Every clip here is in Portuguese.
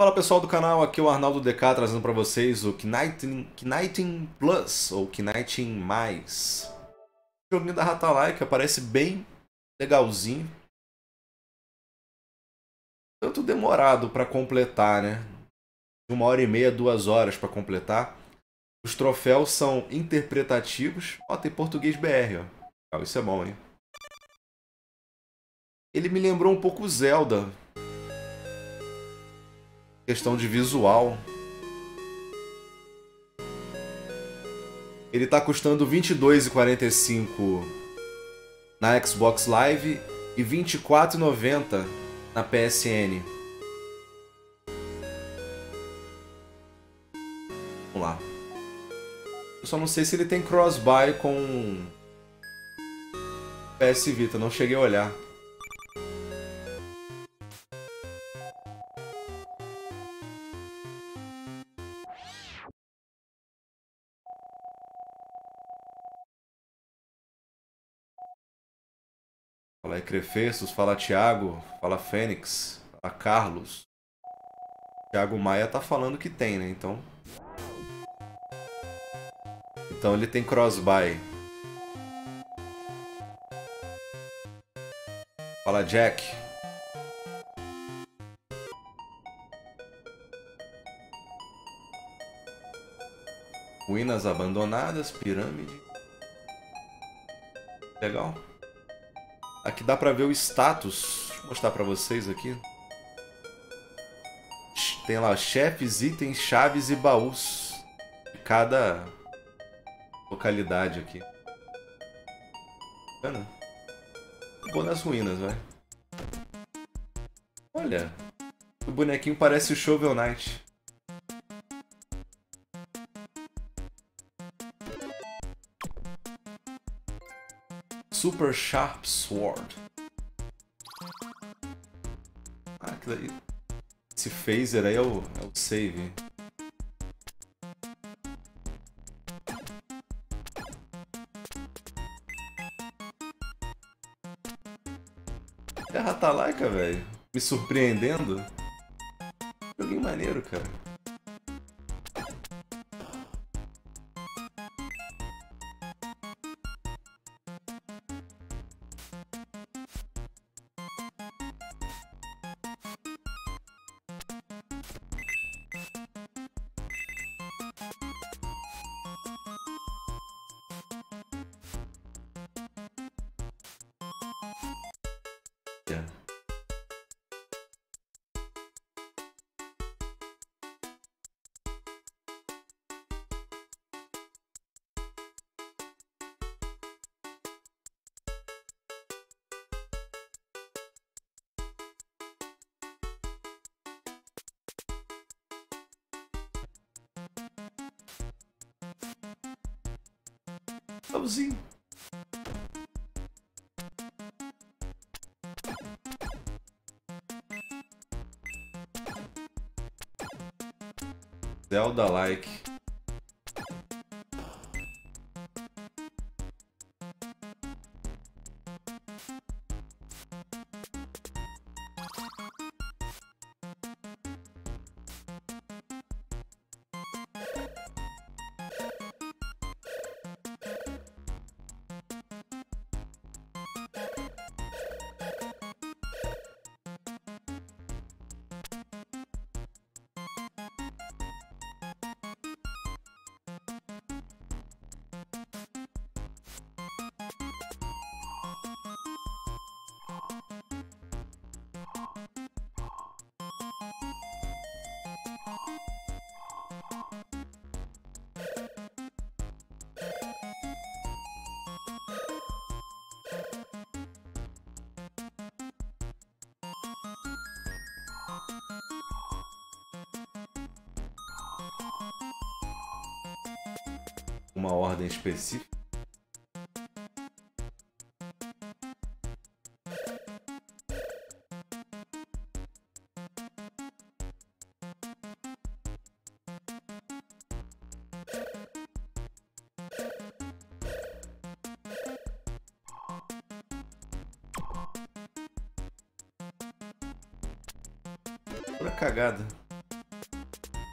Fala pessoal do canal, aqui é o Arnaldo DK trazendo para vocês o Knighting, Plus ou Knighting Mais. O joguinho da Ratalaika parece bem legalzinho. Tanto demorado para completar, né? Uma hora e meia, duas horas para completar. Os troféus são interpretativos. Ó, tem português BR, ó. Isso é bom, hein? Ele me lembrou um pouco Zelda, questão de visual. Ele está custando R$ 22,45 na Xbox Live e R$ 24,90 na PSN. Vamos lá. Eu só não sei se ele tem cross-buy com PS Vita, não cheguei a olhar. Fala aí, Crefessos, fala Thiago, fala Fênix, fala Carlos. Thiago Maia tá falando que tem, né? Então. Então ele tem cross-buy. Fala Jack. Ruínas abandonadas, pirâmide. Legal. Aqui dá pra ver o status. Deixa eu mostrar pra vocês aqui. Tem lá chefes, itens, chaves e baús. De cada localidade aqui. Bacana. Vou nas ruínas, vai. Olha. O bonequinho parece o Shovel Knight. Super Sharp Sword. Ah, que daí. Esse phaser aí é o, é o save. É a Ratalaika, velho. Me surpreendendo. Joguinho maneiro, cara. Zelda Pura cagada.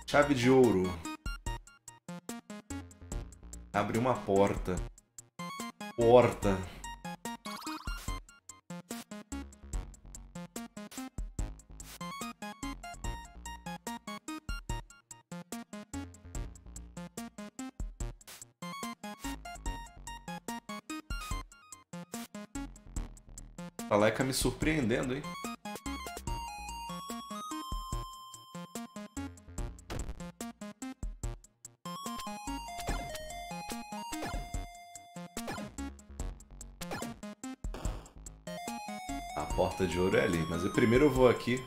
Chave de ouro. Abre uma porta. Porta. Laleca me surpreendendo, hein? Mas eu primeiro eu vou aqui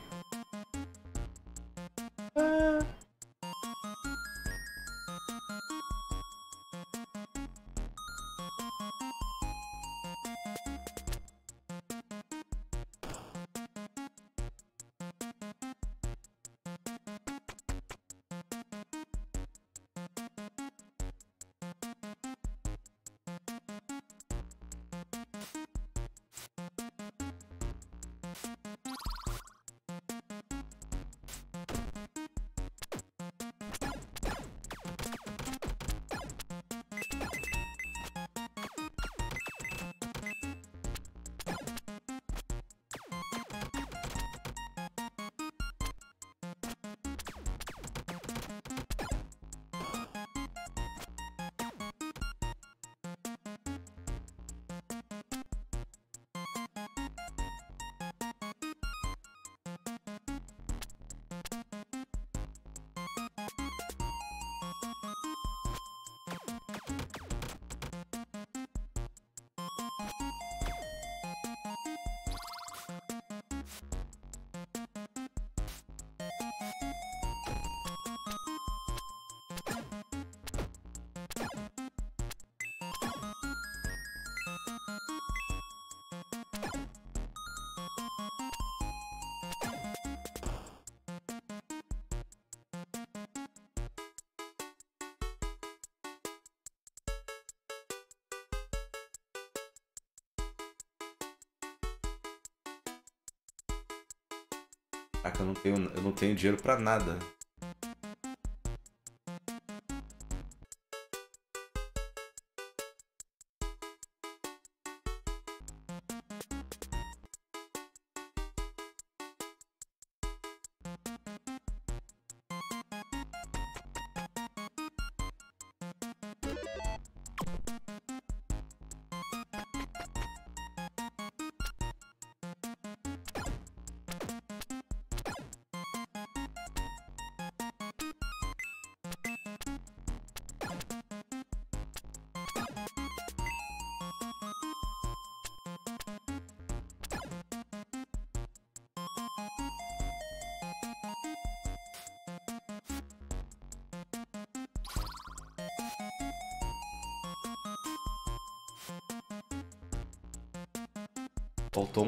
Caraca, eu não tenho, eu não tenho dinheiro pra nada.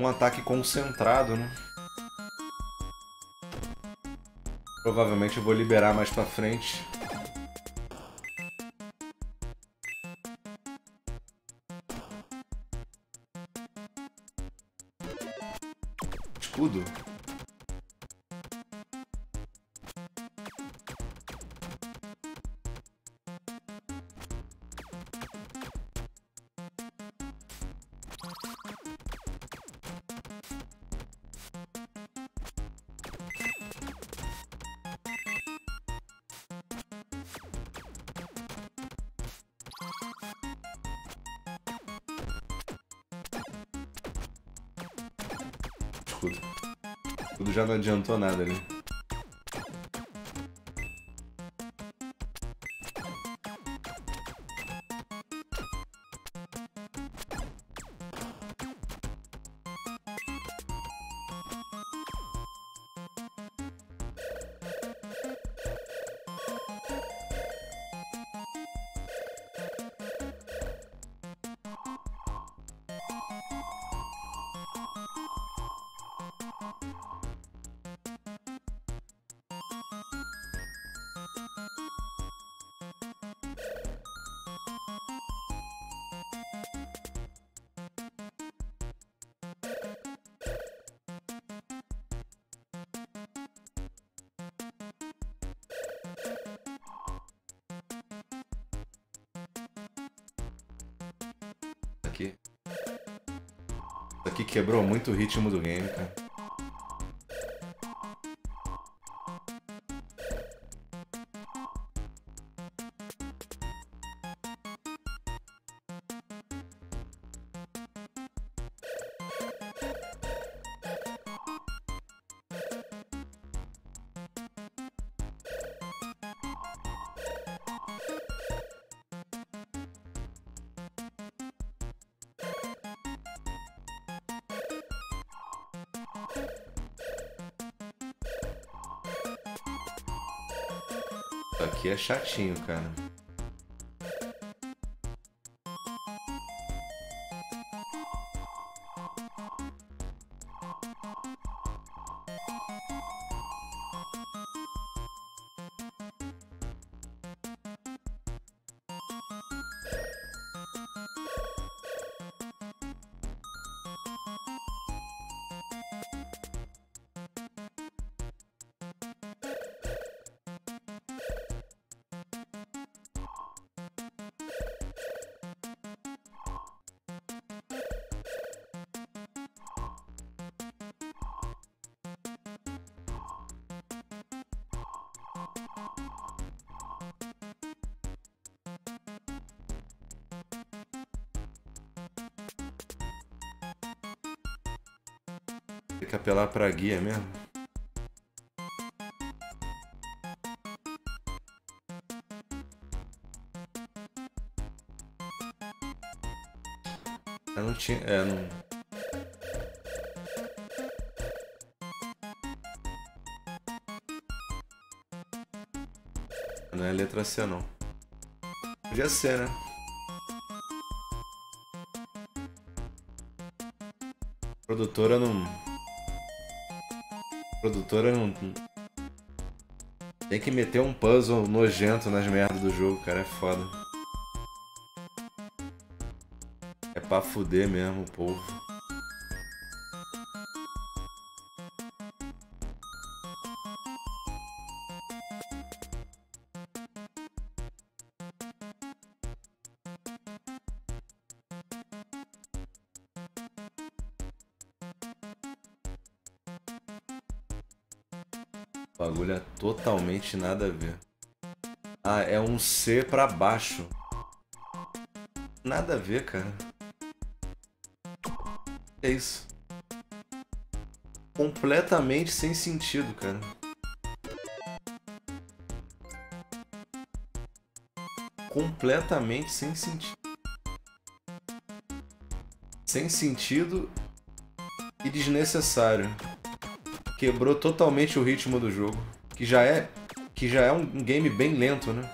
Um ataque concentrado, né? Provavelmente eu vou liberar mais pra frente. Adiantou nada ali. Isso aqui quebrou muito o ritmo do game, cara. É chatinho, cara. Apelar pra guia mesmo. Eu não tinha. É, não. Não é letra C, não. Podia ser, né? Produtora não. Produtora não. Tem que meter um puzzle nojento nas merdas do jogo, cara. É foda. É pra fuder mesmo o povo. Totalmente nada a ver. Ah, é um C pra baixo. Nada a ver, cara. É isso. Completamente sem sentido, cara. Completamente sem sentido. Sem sentido e desnecessário quebrou totalmente o ritmo do jogo, que já é que já é um game bem lento, né?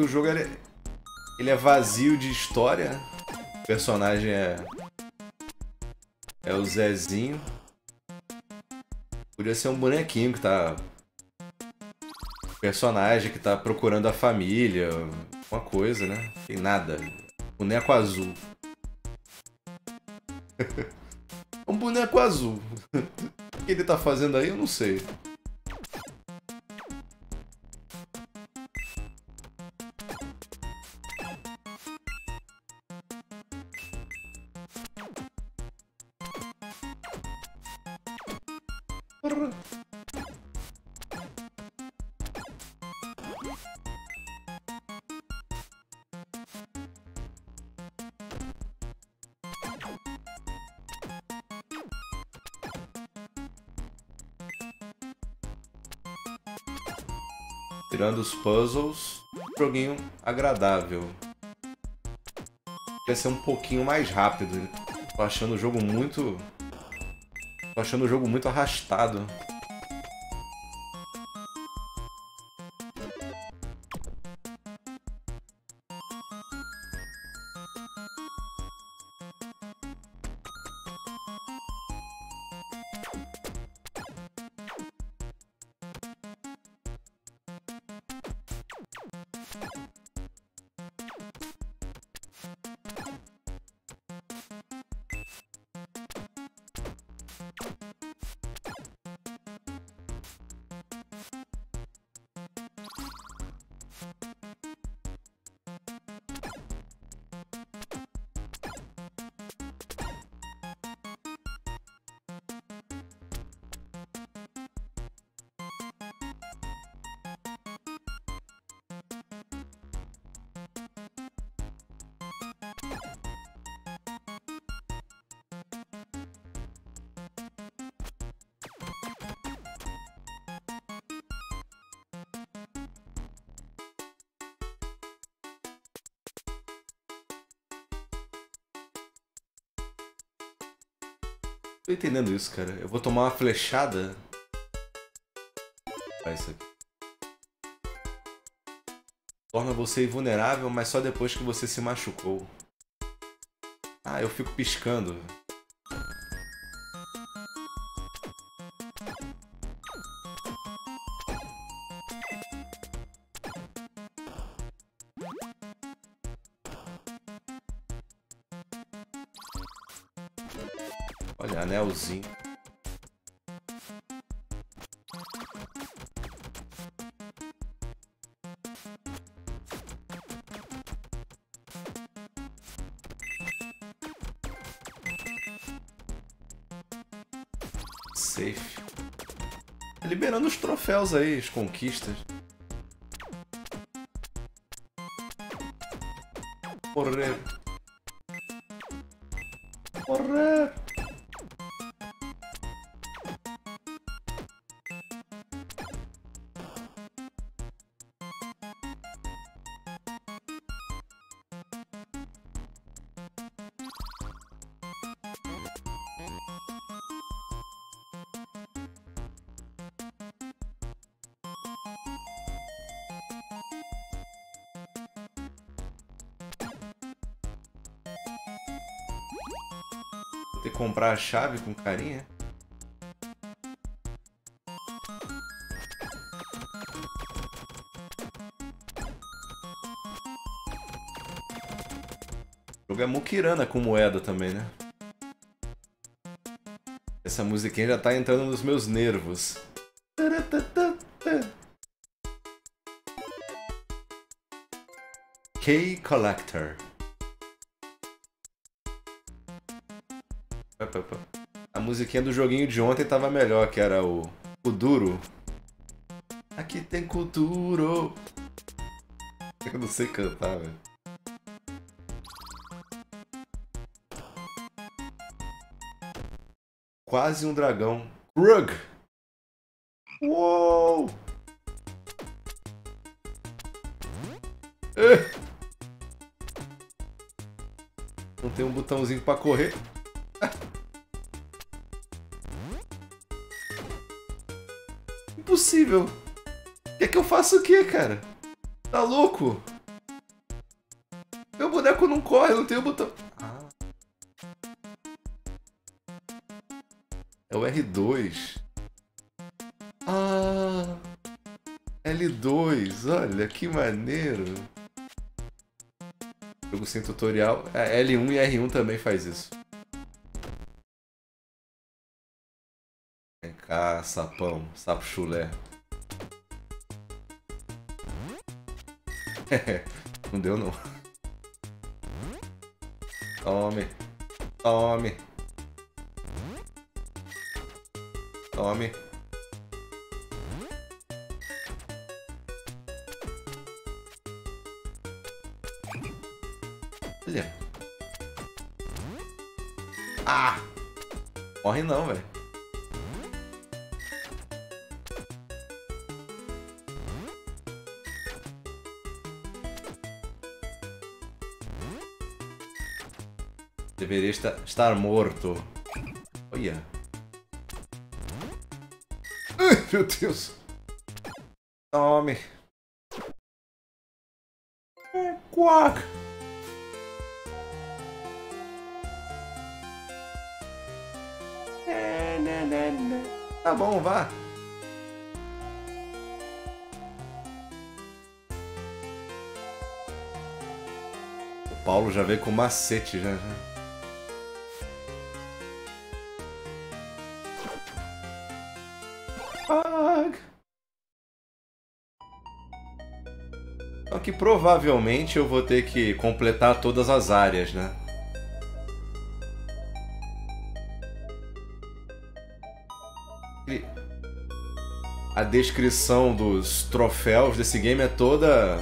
Que o jogo ele, ele é vazio de história. O personagem é. É o Zezinho. Podia ser um bonequinho que tá. Personagem que tá procurando a família. Uma coisa, né? Tem nada. Boneco azul. um boneco azul. O que ele tá fazendo aí, eu não sei. Tirando os puzzles, joguinho agradável. Vai ser um pouquinho mais rápido. Tô achando o jogo muito. Tô achando o jogo muito arrastado. Tô entendendo isso, cara. Eu vou tomar uma flechada. Faz isso aqui. Torna você invulnerável, mas só depois que você se machucou. Ah, eu fico piscando. Safe. Tá liberando os troféus aí, as conquistas. Correr. Correr. Comprar a chave com carinha. O jogo é Mukirana com moeda também, né? Essa musiquinha já tá entrando nos meus nervos. K Collector. A musiquinha do joguinho de ontem tava melhor, que era o Kuduro. Aqui tem Kuduro. Eu não sei cantar, velho. Quase um dragão. Krug! Uou! Eh! Não tem um botãozinho pra correr. Impossível. Quer que eu faça o quê, cara? Tá louco? Meu boneco não corre, não tem o botão. Ah. É o R2. Ah. L2, olha que maneiro. Jogo sem tutorial. É, L1 e R1 também faz isso. Vem cá, sapão, sapo chulé. não deu não. Tome. Tome. Tome. Olha. Ah! Morre não, velho. Deveria estar, morto. Olha. Ai, meu Deus. Tome. É, quack. É, né, né, né. Tá bom, vá. Paulo já veio com macete já. Provavelmente eu vou ter que completar todas as áreas, né? A descrição dos troféus desse game é toda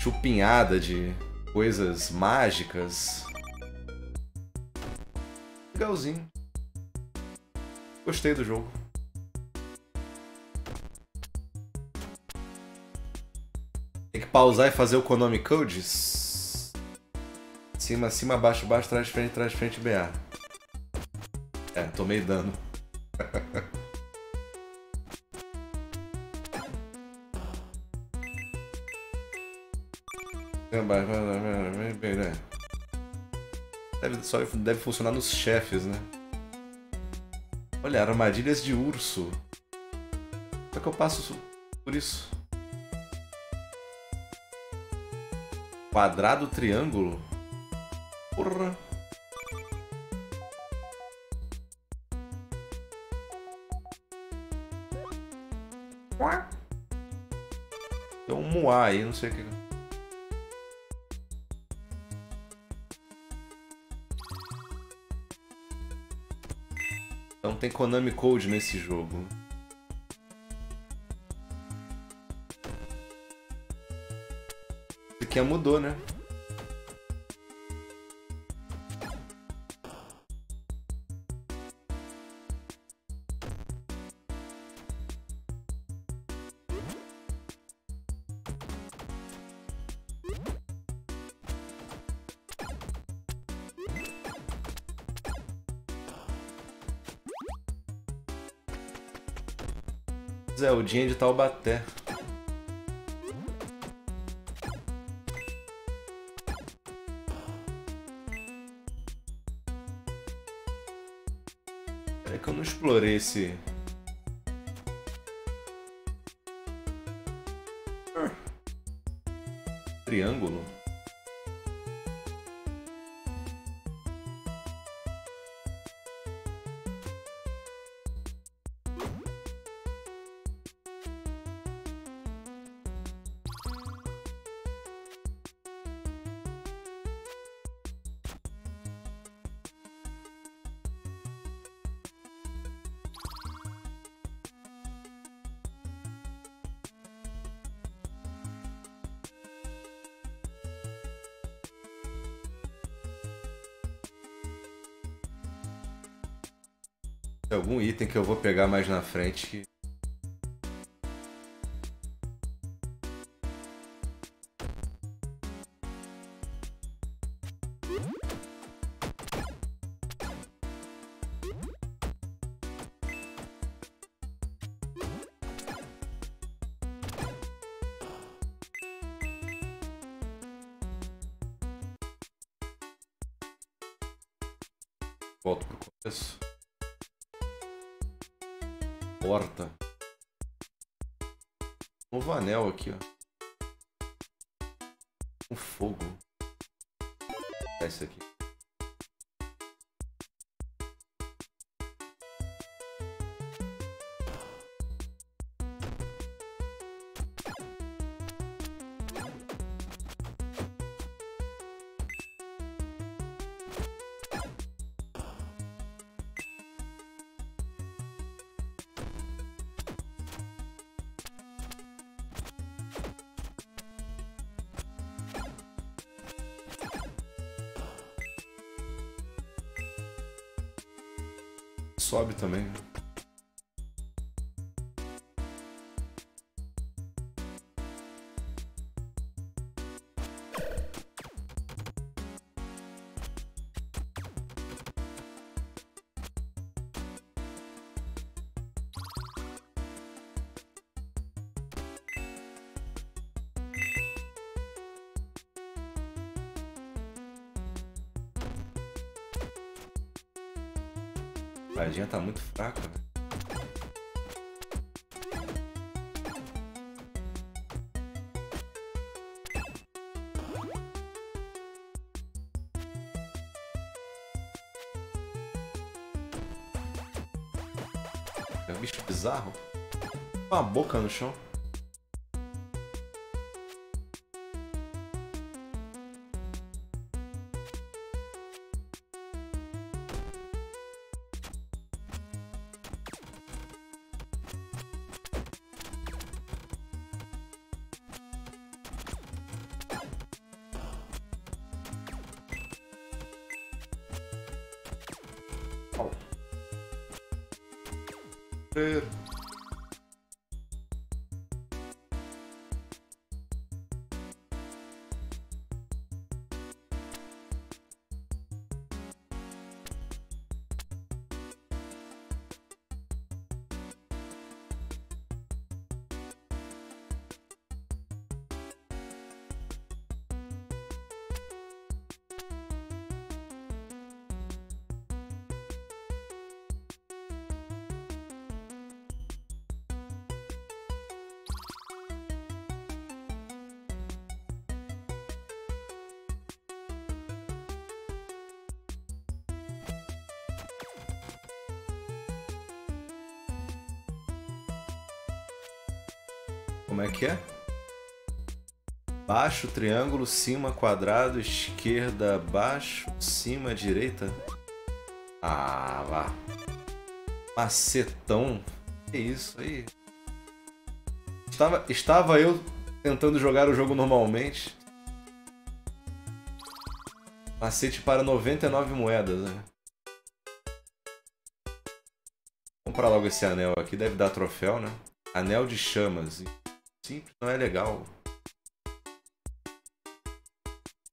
chupinhada de coisas mágicas. Legalzinho. Gostei do jogo. Pausar e fazer o Konami Codes. Cima, cima, baixo, baixo, trás, frente, trás, frente, BA. É, tomei dano. Deve, só deve funcionar nos chefes, né? Olha, armadilhas de urso. Como é que eu passo por isso? Quadrado, triângulo? Porra! Tem um Moá aí, não sei o que. Então tem Konami Code nesse jogo. Aqui mudou, né? É, o Dinha de Taubaté. Esse... Triângulo? Item que eu vou pegar mais na frente Sobe também. tá muito fraca. Né? É um bicho bizarro. Com a boca no chão. Como é que é? Baixo, triângulo, cima, quadrado, esquerda, baixo, cima, direita. Ah, vá. Macetão. Que isso aí? Estava, estava eu tentando jogar o jogo normalmente. Macete para 99 moedas, né? Vou comprar logo esse anel aqui, deve dar troféu, né? Anel de chamas. Simples, não é legal.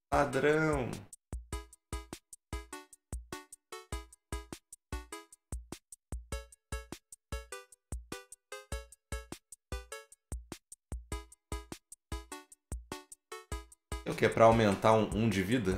Padrão. O que? Pra aumentar um, um de vida?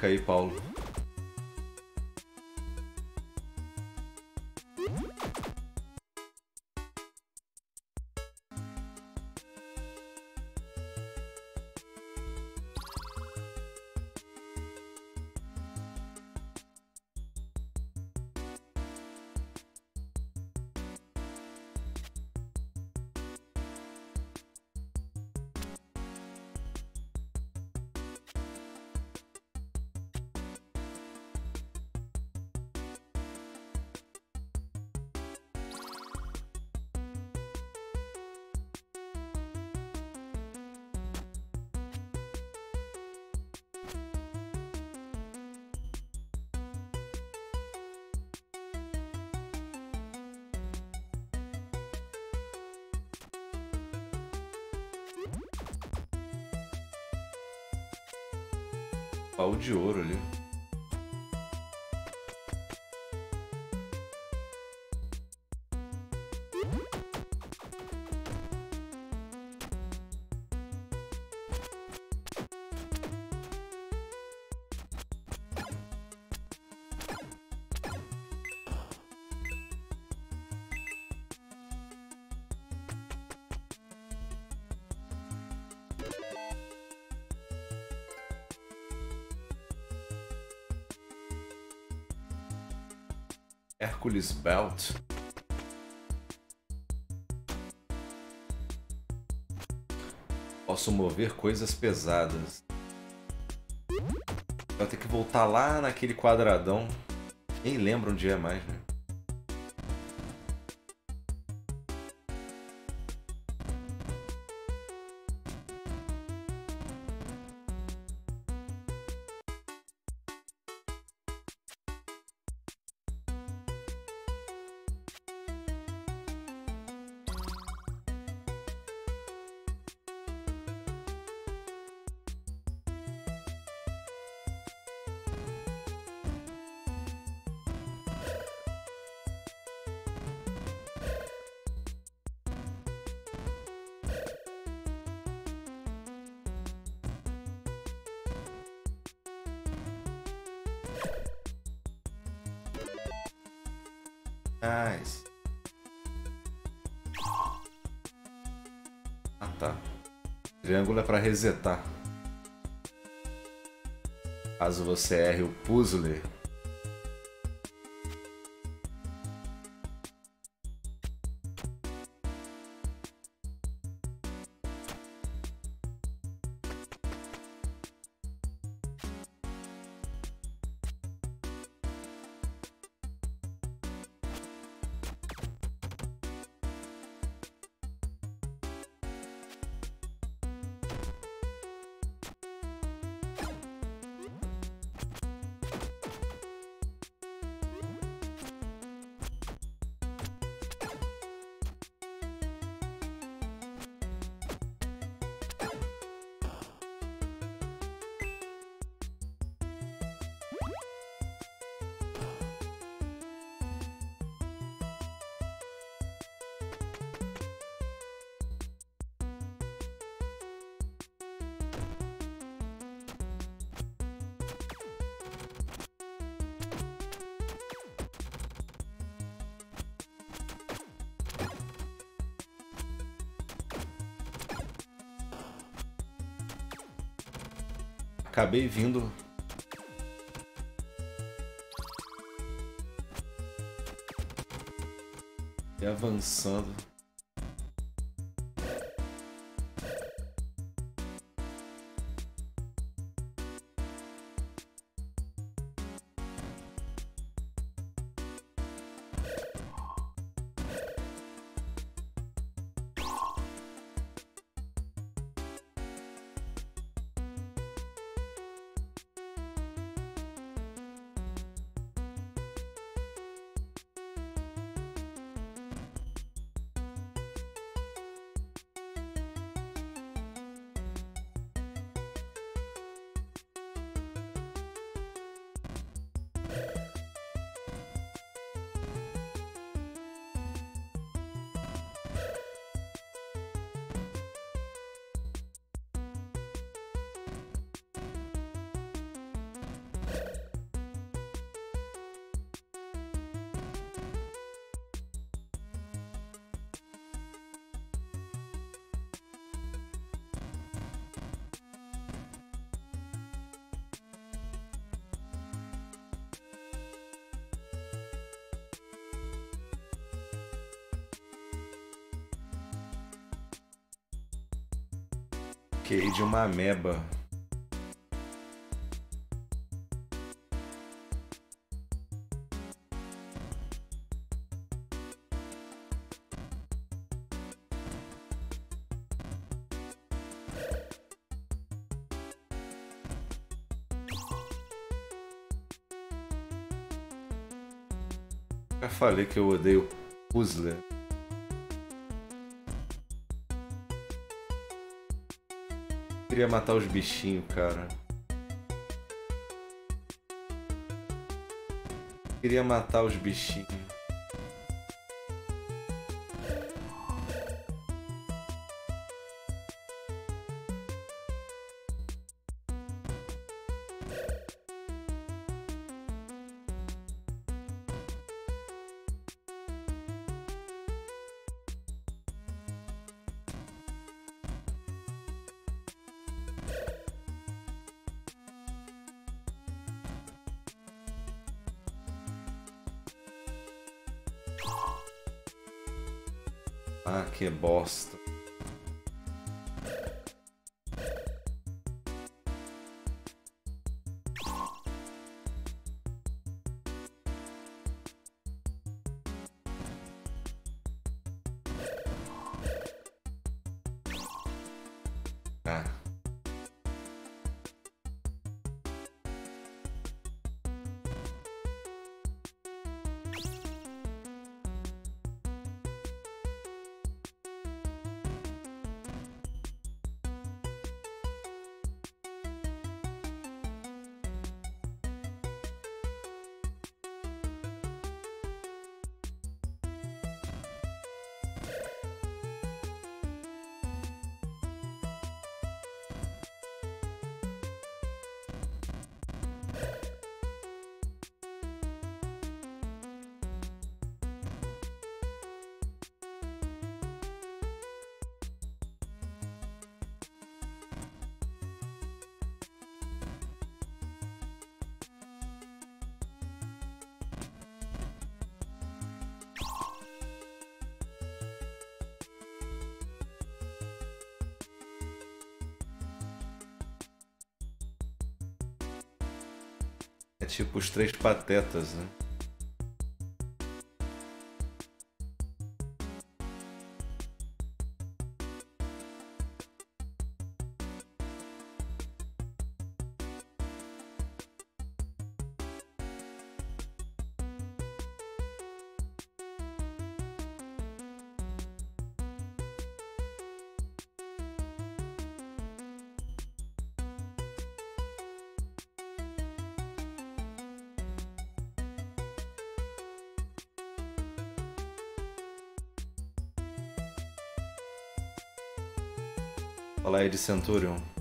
Dica aí, Paulo. Baú de ouro ali. Hercules Belt. Posso mover coisas pesadas. Vai ter que voltar lá naquele quadradão. Nem lembro onde é mais, né? Resetar. Caso você erre o puzzle. Acabei vindo. E avançando. QI de uma ameba. Já falei que eu odeio puzzle. Queria matar os bichinhos, cara. Queria matar os bichinhos. Que É tipo os três patetas, né? De Centurion.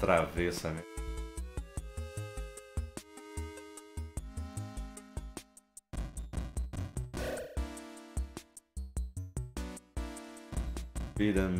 Travessa, né? Vira.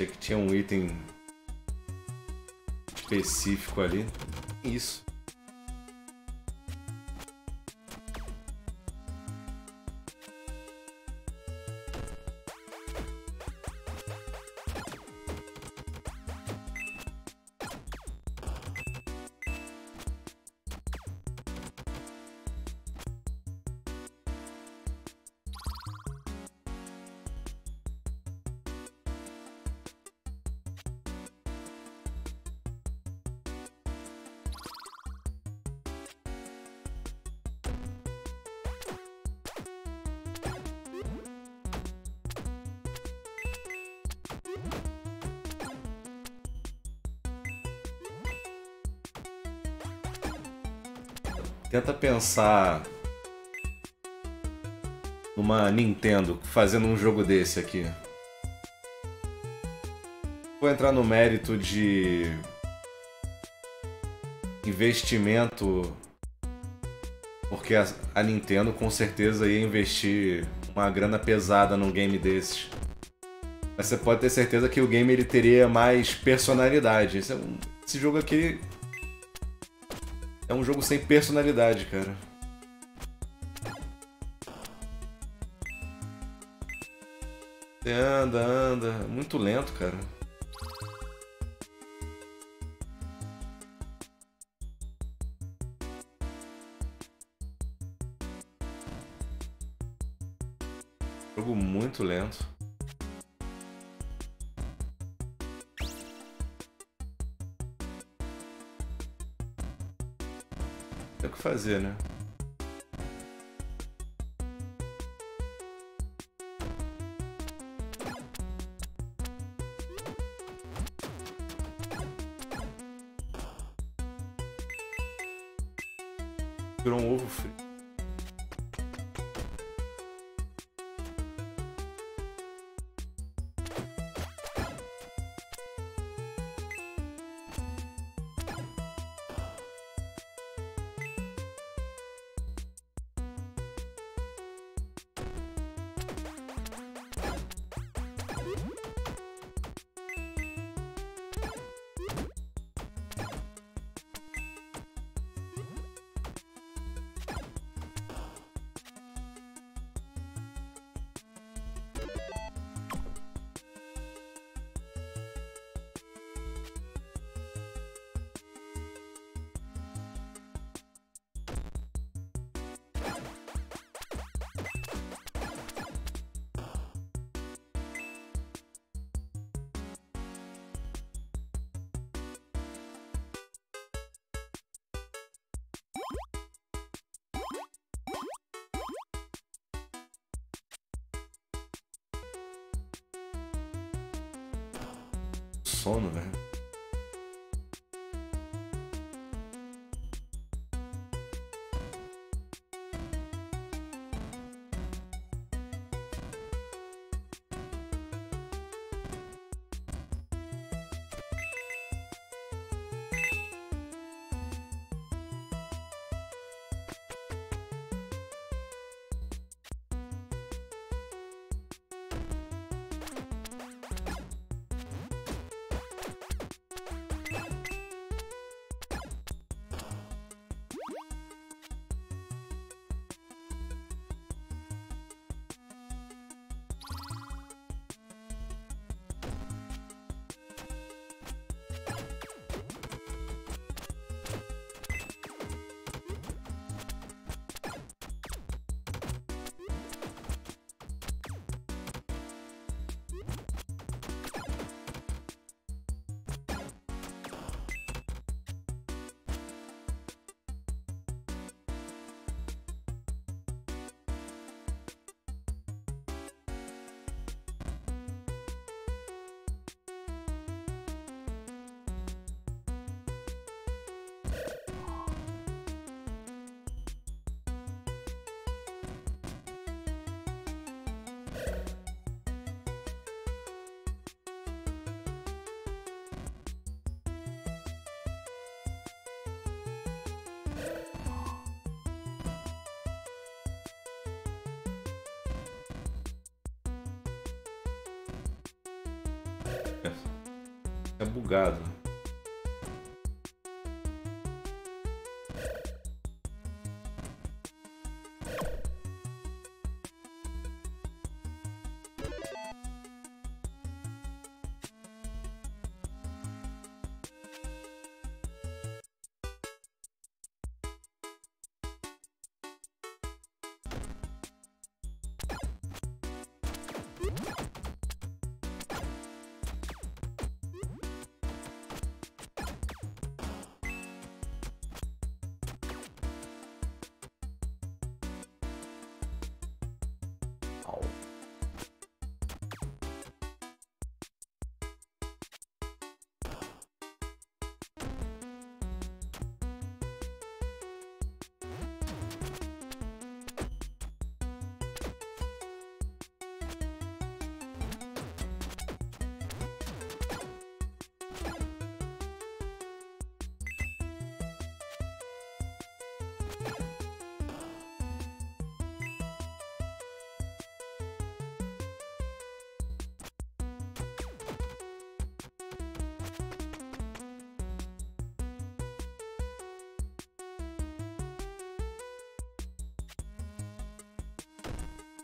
Achei que tinha um item específico ali. Isso. Tenta pensar numa Nintendo fazendo um jogo desse aqui. Vou entrar no mérito de investimento, porque a, Nintendo com certeza ia investir uma grana pesada num game desses. Mas você pode ter certeza que o game ele teria mais personalidade. Esse, é esse jogo aqui é um jogo sem personalidade, cara. Você anda, anda. Muito lento, cara. Fazer, né? Sono, É bugado.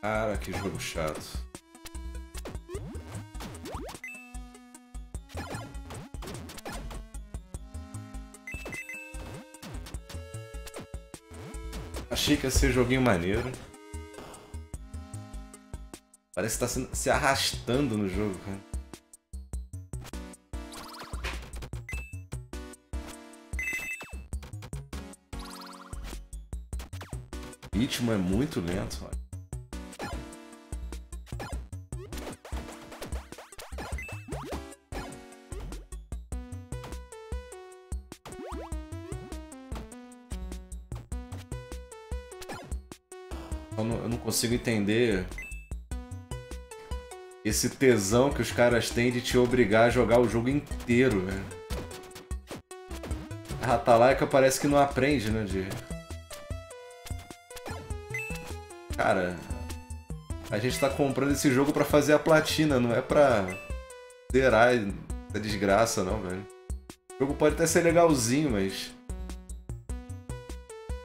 Cara, que jogo chato. Achei que ia ser joguinho maneiro. Parece que tá se, se arrastando no jogo, cara. Ritmo é muito lento, olha. Consigo entender esse tesão que os caras têm de te obrigar a jogar o jogo inteiro, velho. A Ratalaika parece que não aprende, né, de... Cara, a gente tá comprando esse jogo pra fazer a platina, não é pra zerar essa desgraça, não, velho. O jogo pode até ser legalzinho, mas...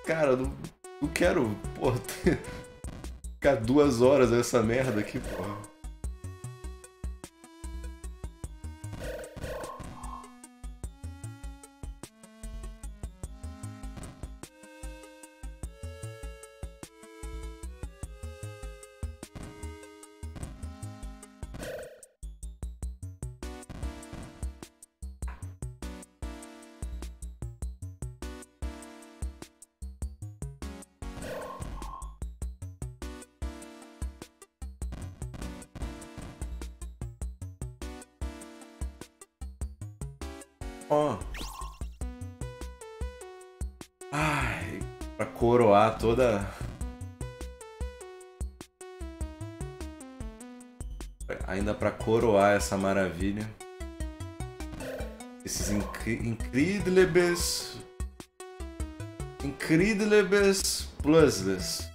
Cara, não, não quero, pô, ficar duas horas nessa merda aqui, porra. Toda. Ainda pra coroar essa maravilha. Esses incríveis. Incríveis puzzles.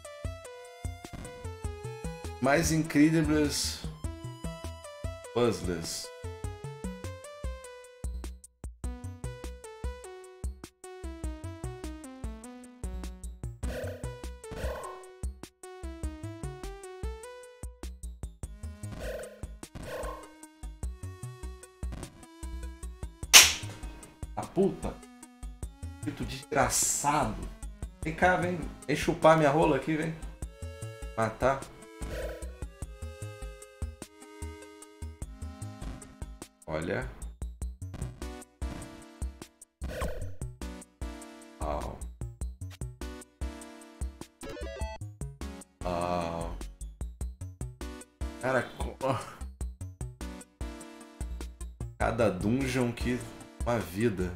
Mais incríveis puzzles. Cá, vem. Vem chupar minha rola aqui, vem. Matar. Olha. Au. Au. Cara, cada dungeon que uma vida.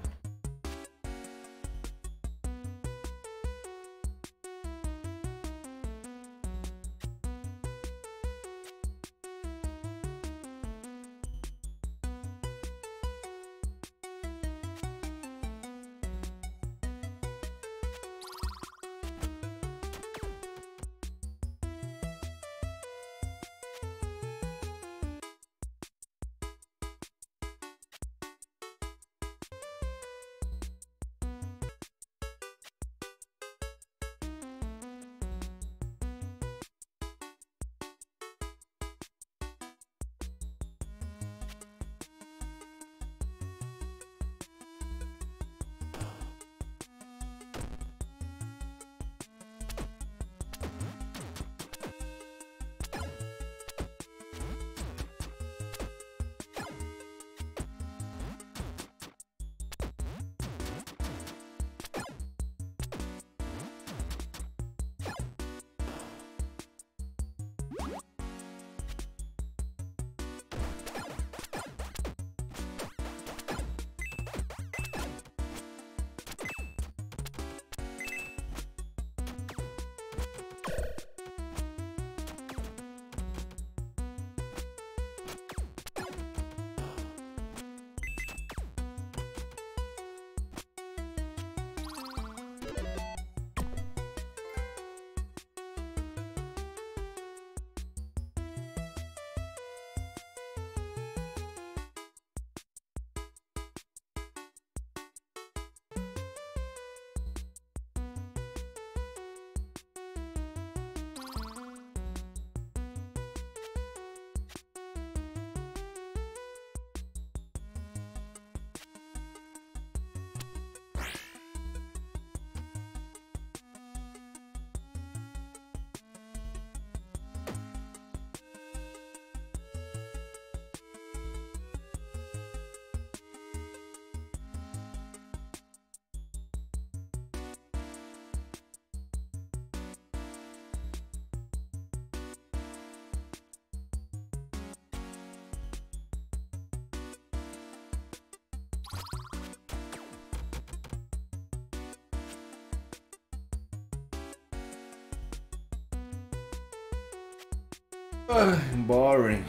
Ah, boring.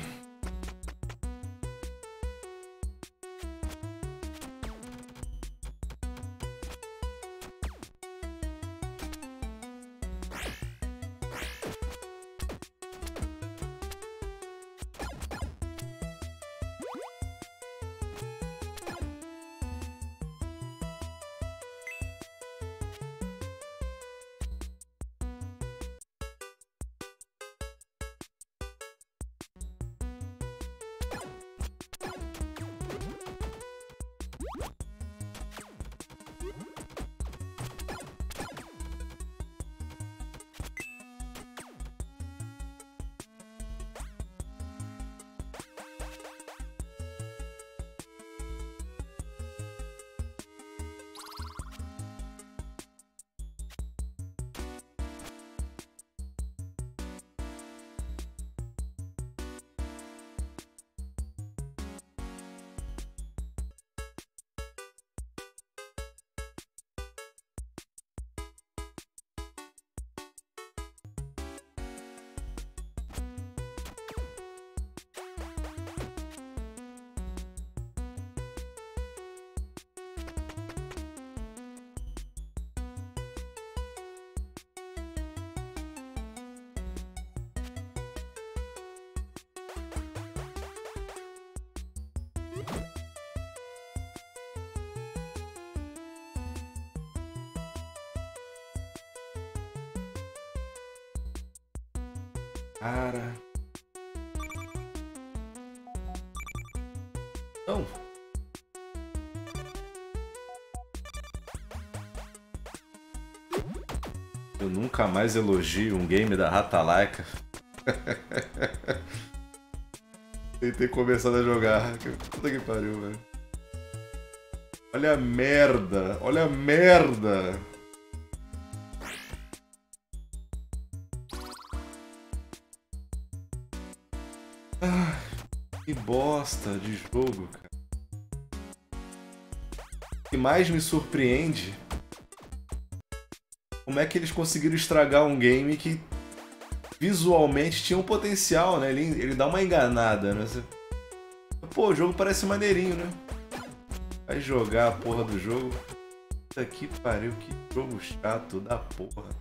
Cara. Não. Eu nunca mais elogio um game da Ratalaika. Tentei começar a jogar. Puta que pariu, velho. Olha a merda. Olha a merda. Que mais me surpreende como é que eles conseguiram estragar um game que visualmente tinha um potencial, né? Ele, ele dá uma enganada, né? Você... Pô, o jogo parece maneirinho, né? Vai jogar a porra do jogo. Puta que pariu, que jogo chato da porra.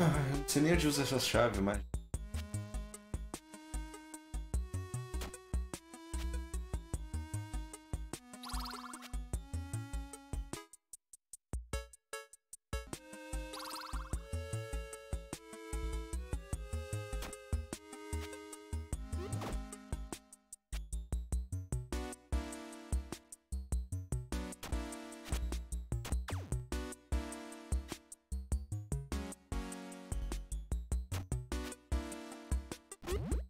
Ah, eu não sei nem onde usa essa chave, mas. you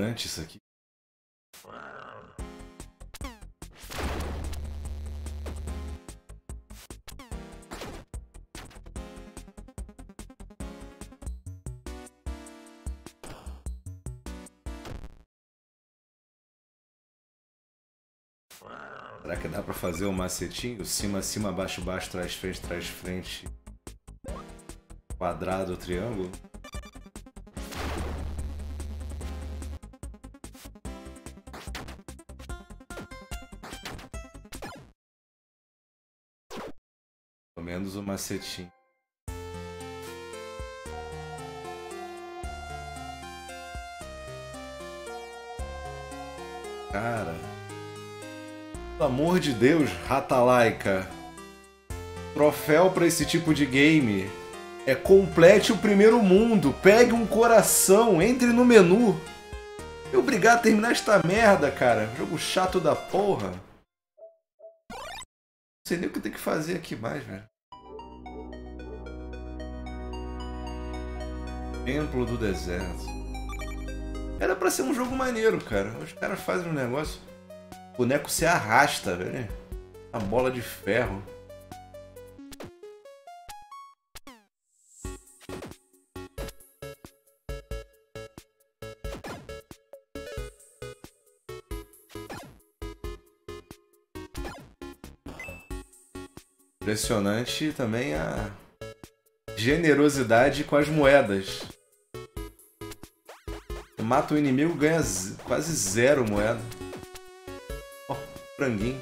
Durante isso aqui. Será que dá pra fazer o um macetinho? Cima, cima, baixo, baixo, trás, frente, trás, frente. Quadrado, triângulo? Menos o macetinho. Cara. Pelo amor de Deus, Ratalaika. Troféu para esse tipo de game é complete o primeiro mundo. Pegue um coração, entre no menu. E obrigado a terminar esta merda, cara. Jogo chato da porra. Não sei nem o que tem que fazer aqui mais, velho. Templo do Deserto. Era pra ser um jogo maneiro, cara. Os caras fazem um negócio boneco se arrasta, velho. A bola de ferro. Impressionante também a generosidade com as moedas. Mata o inimigo, ganha quase zero moeda franguinho.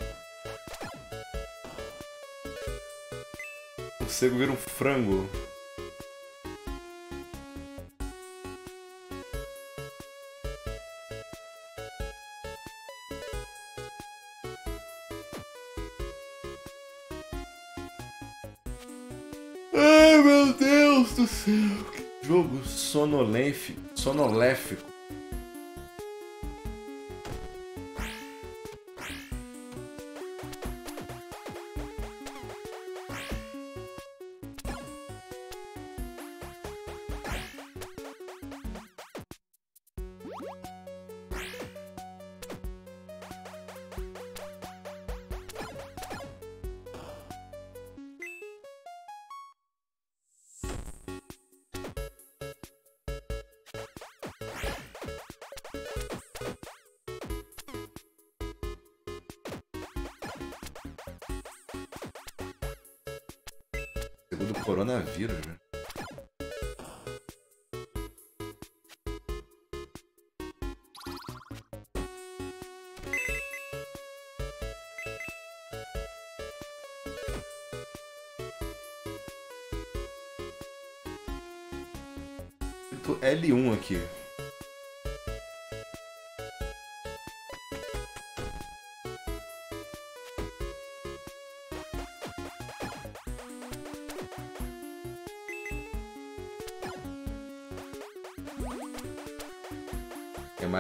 O vira um frango. Ai meu Deus do céu! Jogo sonoléfico. sonoléfico.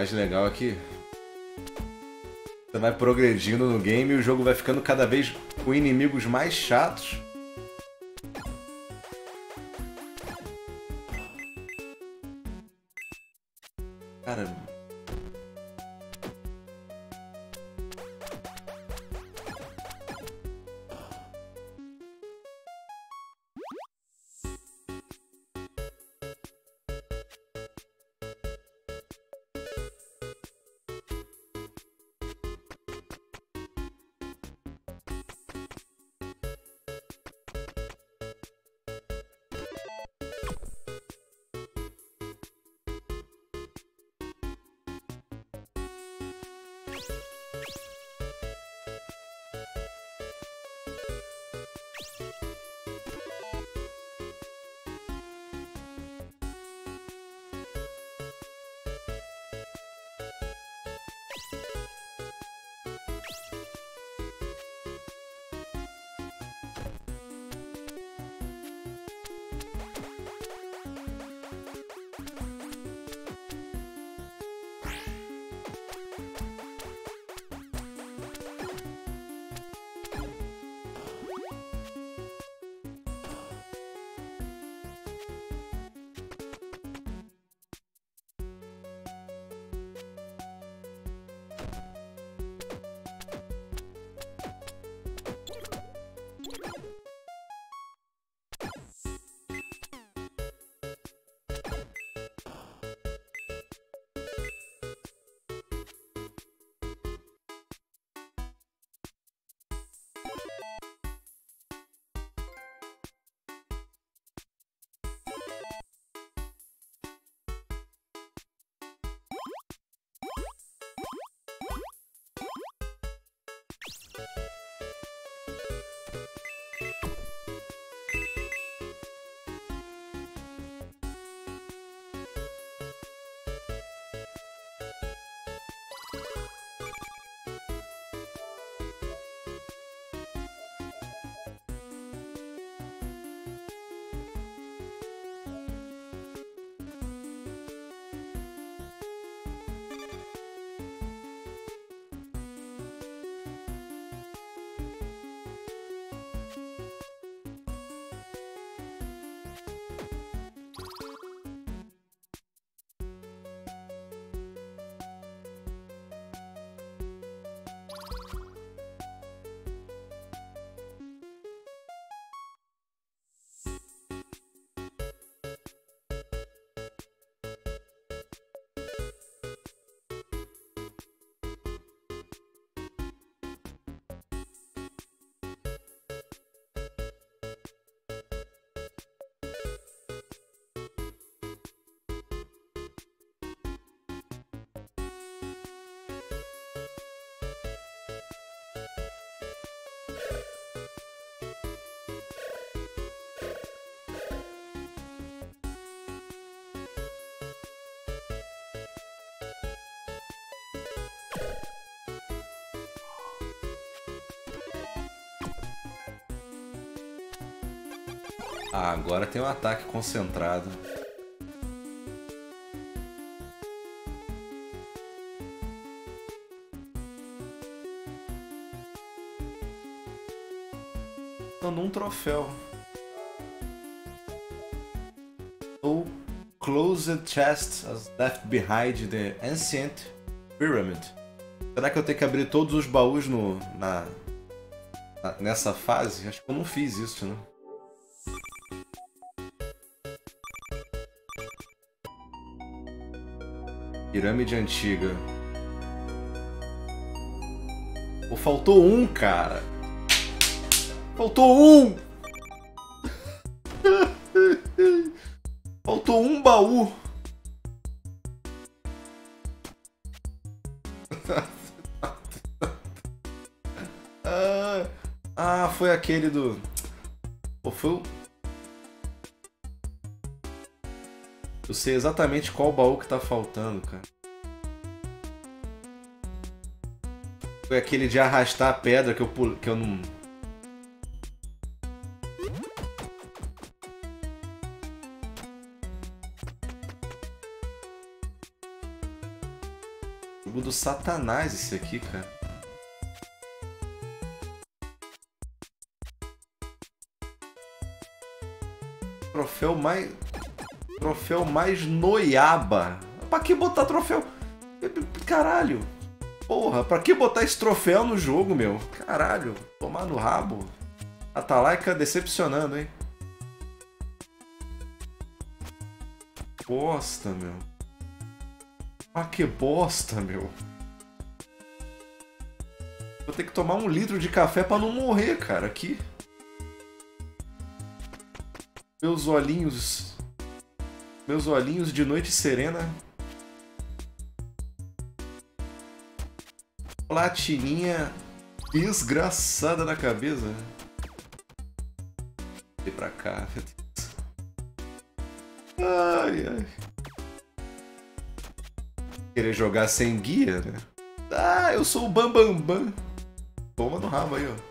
Mais legal aqui. Você vai progredindo no game e o jogo vai ficando cada vez com inimigos mais chatos. you Ah, agora tem um ataque concentrado. Dando um troféu. O Closed Chest as left behind the Ancient Pyramid. Será que eu tenho que abrir todos os baús no, na, na nessa fase? Acho que eu não fiz isso, né? Pirâmide antiga. Pô, faltou um, cara. Faltou um! Faltou um baú. ah, foi aquele do. Pô, foi o. Eu sei exatamente qual baú que tá faltando, cara. Foi aquele de arrastar a pedra que eu, que eu não. Jogo do satanás esse aqui, cara. Troféu mais. Troféu mais noiaba. Pra que botar troféu? Caralho. Porra, pra que botar esse troféu no jogo, meu? Caralho. Tomar no rabo. Atalaika decepcionando, hein? Bosta, meu. Ah, que bosta, meu. Vou ter que tomar um litro de café pra não morrer, cara, aqui. Meus olhinhos meus olhinhos de noite serena. Platininha desgraçada na cabeça. Vem pra cá. Ai, ai. Querer jogar sem guia, né? Ah, eu sou o Bambambam. Bam, bam. Toma no rabo aí, ó.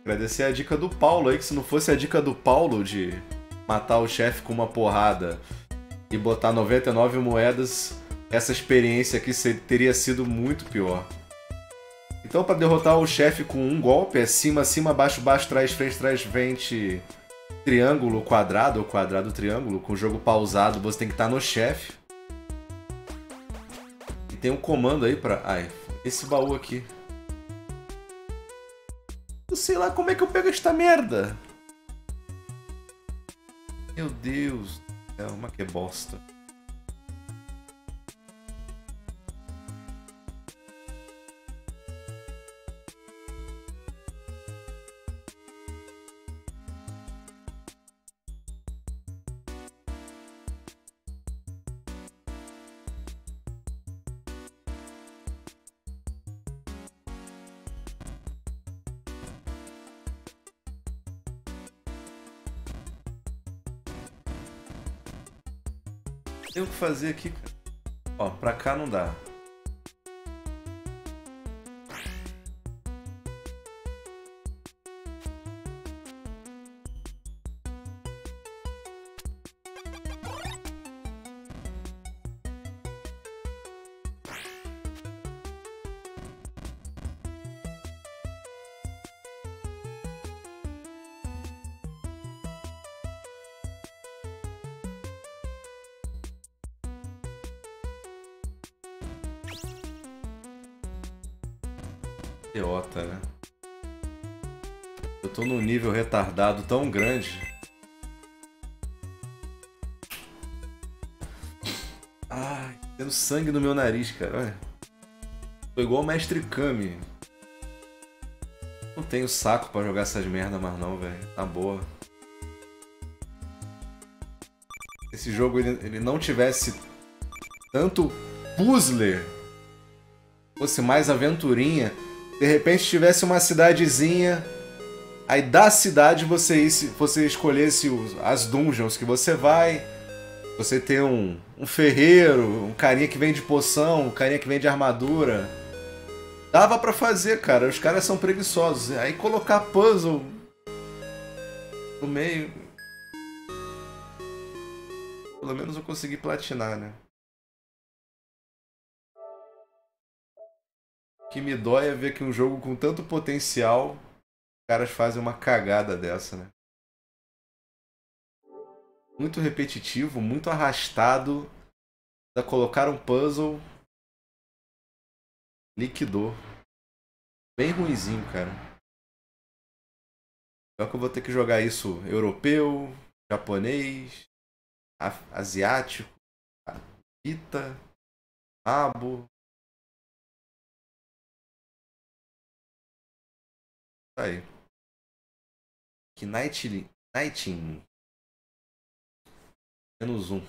Agradecer a dica do Paulo aí, que se não fosse a dica do Paulo de matar o chefe com uma porrada e botar 99 moedas, essa experiência aqui teria sido muito pior. Então, para derrotar o chefe com um golpe, é cima, cima, baixo, baixo, trás, frente, trás, frente, triângulo, quadrado ou quadrado, triângulo, com o jogo pausado, você tem que estar tá no chefe. E tem um comando aí para, ai, esse baú aqui. Eu sei lá como é que eu pego esta merda. Meu Deus, é uma que bosta. Fazer aqui. Ó, pra cá não dá. Idiota, né? Eu tô num nível retardado tão grande. Ai, tendo sangue no meu nariz, cara. Olha. Tô igual o Mestre Kami. Não tenho saco para jogar essas merda mais não, velho. Tá boa. Se esse jogo ele, ele não tivesse tanto puzzler, fosse mais aventurinha, De repente tivesse uma cidadezinha, aí da cidade você, você escolhesse as dungeons que você vai, você tem um, um ferreiro, um carinha que vende poção, um carinha que vende armadura. Dava para fazer, cara. Os caras são preguiçosos. Aí colocar puzzle no meio. Pelo menos eu consegui platinar, né? Que me dói é ver que um jogo com tanto potencial, os caras fazem uma cagada dessa, né? muito repetitivo, muito arrastado. Da colocar um puzzle. Liquidou. Bem ruizinho, cara. Pior que eu vou ter que jogar isso europeu, japonês, asiático, Ita, Abo. Tá aí. Que Night, Nighting Menos um.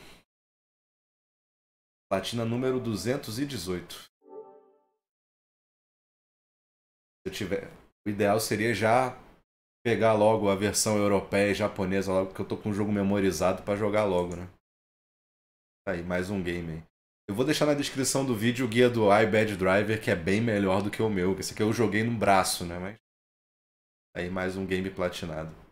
Platina número 218. Se eu tiver. O ideal seria já pegar logo a versão europeia e japonesa logo, porque eu tô com o jogo memorizado para jogar logo, né? Tá aí, mais um game aí. Eu vou deixar na descrição do vídeo o guia do iBad Driver, que é bem melhor do que o meu. Esse aqui eu joguei no braço, né? Mas. Aí mais um game platinado.